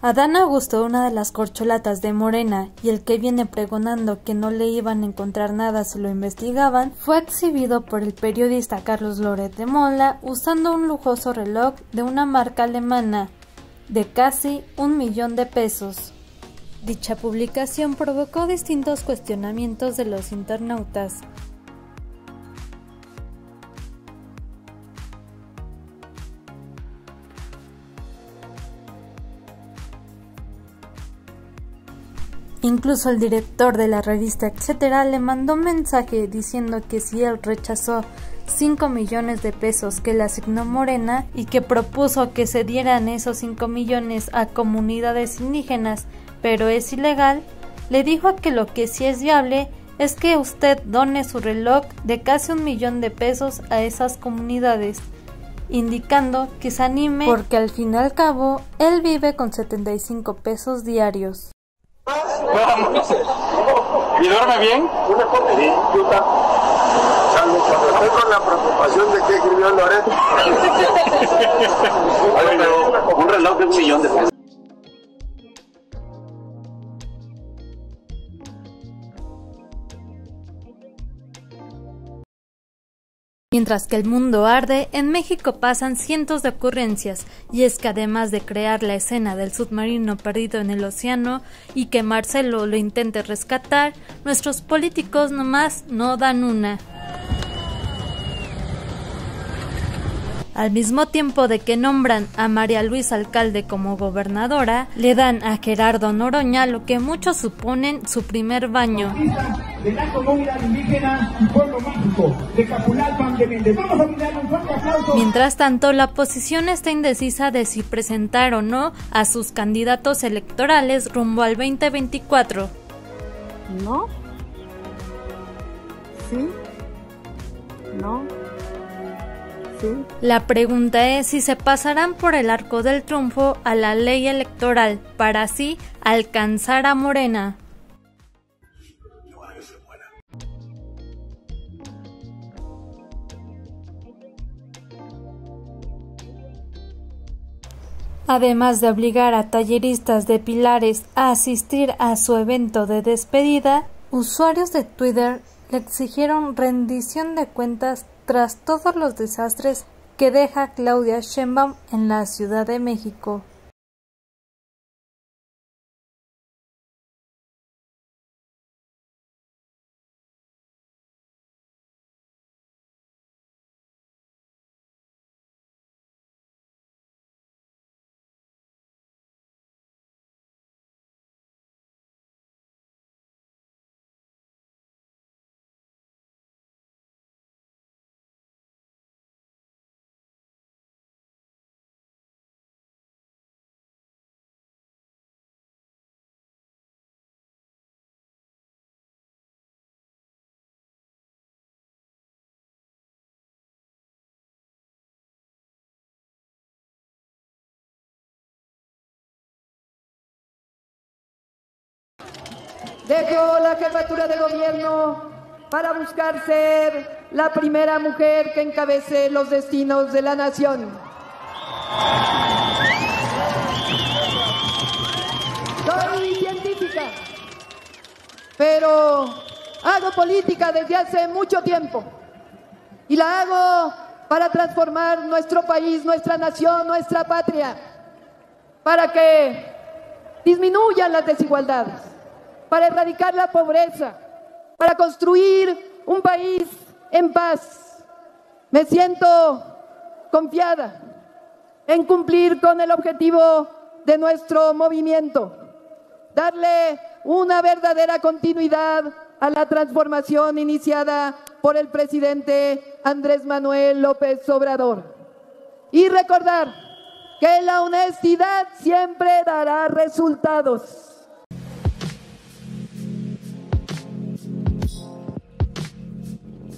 Adán Augusto, una de las corcholatas de Morena, y el que viene pregonando que no le iban a encontrar nada si lo investigaban, fue exhibido por el periodista Carlos Loret de Mola usando un lujoso reloj de una marca alemana de casi un millón de pesos. Dicha publicación provocó distintos cuestionamientos de los internautas, Incluso el director de la revista Etcétera le mandó un mensaje diciendo que si él rechazó 5 millones de pesos que le asignó Morena y que propuso que se dieran esos 5 millones a comunidades indígenas, pero es ilegal, le dijo que lo que sí es viable es que usted done su reloj de casi un millón de pesos a esas comunidades, indicando que se anime porque al fin y al cabo él vive con 75 pesos diarios. ¿Y duerme bien? Sí, Cuando estoy con la preocupación de qué escribió Loreto. un reloj de un millón de pesos. Mientras que el mundo arde, en México pasan cientos de ocurrencias, y es que además de crear la escena del submarino perdido en el océano y que Marcelo lo intente rescatar, nuestros políticos nomás no dan una. Al mismo tiempo de que nombran a María Luisa Alcalde como gobernadora, le dan a Gerardo Noroña lo que muchos suponen su primer baño. Mientras tanto, la oposición está indecisa de si presentar o no a sus candidatos electorales rumbo al 2024. ¿No? ¿Sí? ¿No? La pregunta es si se pasarán por el arco del triunfo a la ley electoral para así alcanzar a Morena. Además de obligar a talleristas de pilares a asistir a su evento de despedida, usuarios de Twitter le exigieron rendición de cuentas tras todos los desastres que deja Claudia Sheinbaum en la Ciudad de México. Dejo la jefatura de gobierno para buscar ser la primera mujer que encabece los destinos de la nación. Soy científica, pero hago política desde hace mucho tiempo y la hago para transformar nuestro país, nuestra nación, nuestra patria, para que disminuyan las desigualdades para erradicar la pobreza, para construir un país en paz. Me siento confiada en cumplir con el objetivo de nuestro movimiento, darle una verdadera continuidad a la transformación iniciada por el presidente Andrés Manuel López Obrador. Y recordar que la honestidad siempre dará resultados.